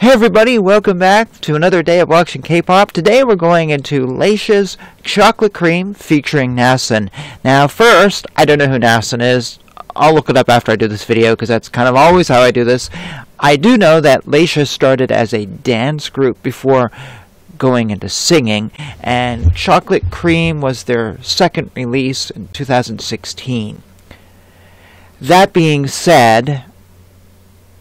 Hey everybody, welcome back to another day of watching K-pop. Today we're going into Laysha's Chocolate Cream featuring Nassun. Now first, I don't know who Nassun is. I'll look it up after I do this video because that's kind of always how I do this. I do know that Laysha started as a dance group before going into singing, and Chocolate Cream was their second release in 2016. That being said,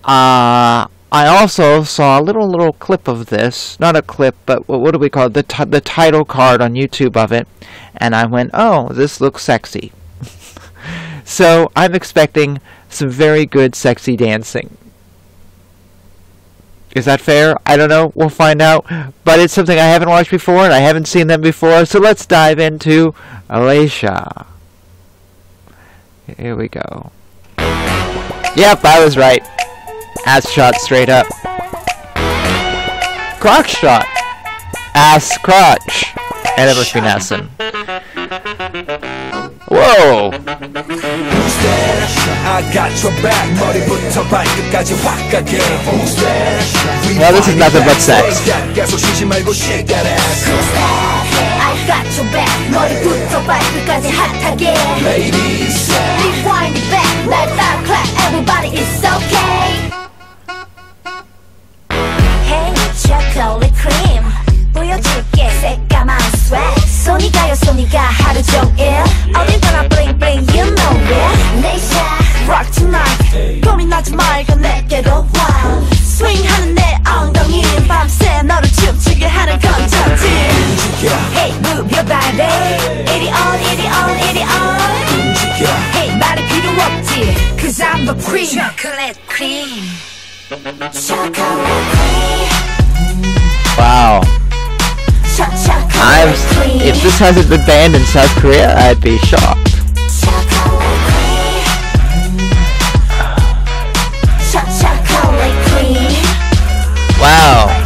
uh, I also saw a little little clip of this, not a clip, but what, what do we call it? The the title card on YouTube of it, and I went, "Oh, this looks sexy." so I'm expecting some very good sexy dancing. Is that fair? I don't know. We'll find out. But it's something I haven't watched before, and I haven't seen them before. So let's dive into Laysha. Here we go. Yep, I was right. Ass shot straight up. Crotch shot. Ass crotch. And it must be Nasan. Whoa! Well, this is nothing but sex. I got your back 머리부터 발끝까지 핫하게 Ladies Rewind it back 날 따라 clap Everybody it's okay swag 손이 가요 손이 가 하루 종일 어딜 가나 bling bling you know it Laysha Rock tonight 고민하지 말고 내게로 와 스윙하는 내 엉덩이 밤새 너를 춤추게 하는 컨텐츠 Hey move your body 이리 on 이리 on 이리 on Hey 말이 필요 없지 Cause I'm the cream Chocolate cream Chocolate cream Wow. this hasn't been banned in South Korea, I'd be shocked. Wow.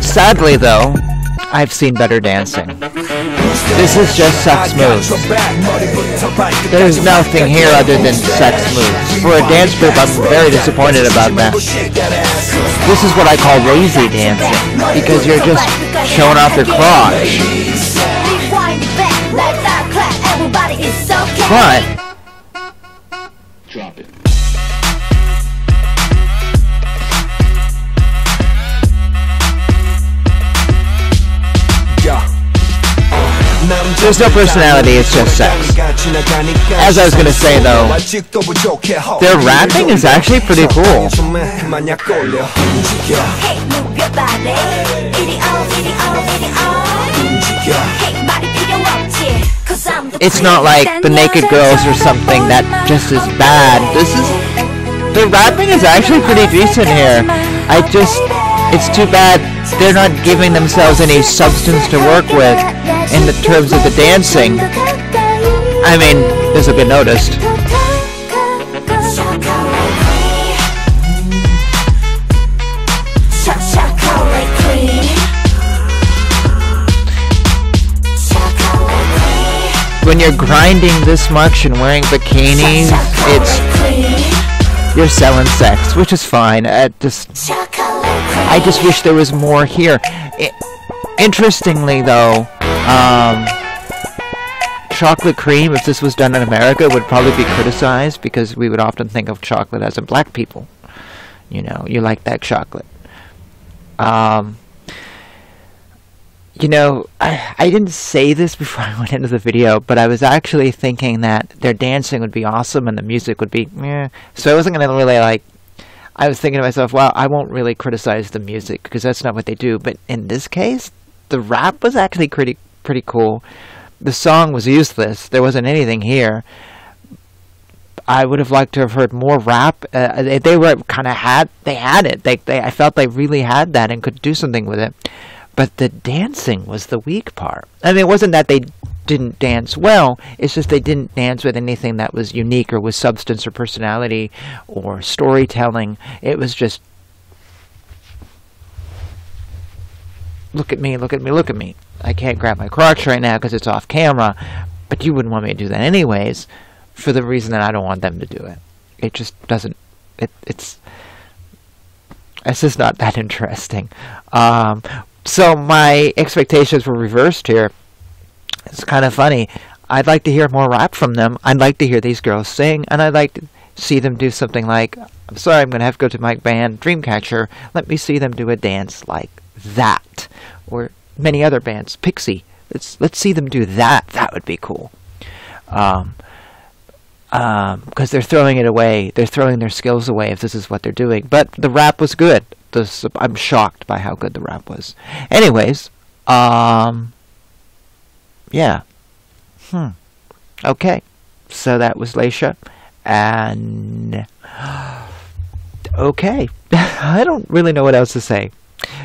Sadly, though, I've seen better dancing. This is just sex moves. There's nothing here other than sex moves. For a dance group, I'm very disappointed about that. This is what I call lazy dancing, because you're just showing off your crotch. But, Drop it. There's no personality, it's just sex. As I was gonna say though, their rapping is actually pretty cool. It's not like the Naked Girls or something that just is bad. This is the rapping is actually pretty decent here. I just it's too bad they're not giving themselves any substance to work with in the terms of the dancing. I mean, this will get noticed. When you're grinding this much and wearing bikinis, it's you're selling sex, which is fine. I just I just wish there was more here. I- interestingly, though, um, chocolate cream, if this was done in America, would probably be criticized because we would often think of chocolate as in black people. You know, you like that chocolate. Um, you know, I, I didn't say this before I went into the video, but I was actually thinking that their dancing would be awesome and the music would be. So I wasn't going to really like I was thinking to myself, well, I won't really criticize the music because that's not what they do. But in this case, the rap was actually pretty pretty cool. The song was useless. There wasn't anything here. I would have liked to have heard more rap. Uh, they, they were kind of had they had it. They, they I felt they really had that and could do something with it. But the dancing was the weak part. I mean, it wasn't that they didn't dance well. It's just they didn't dance with anything that was unique or with substance or personality or storytelling. It was just look at me, look at me, look at me. I can't grab my crotch right now because it's off camera. But you wouldn't want me to do that anyways, for the reason that I don't want them to do it. It just doesn't. It it's. It's just not that interesting. Um, so my expectations were reversed here. It's kind of funny. I'd like to hear more rap from them. I'd like to hear these girls sing, and I'd like to see them do something like, I'm sorry, I'm going to have to go to my band Dreamcatcher. Let me see them do a dance like that. Or many other bands, PIXY. Let's let's see them do that. That would be cool. Um, because um, they're throwing it away. They're throwing their skills away if this is what they're doing. But the rap was good. The, I'm shocked by how good the rap was. Anyways, um, yeah. Hmm. Okay. So that was Laysha. And okay. I don't really know what else to say.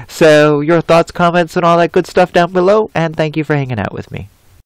So your thoughts, comments, and all that good stuff down below. And thank you for hanging out with me.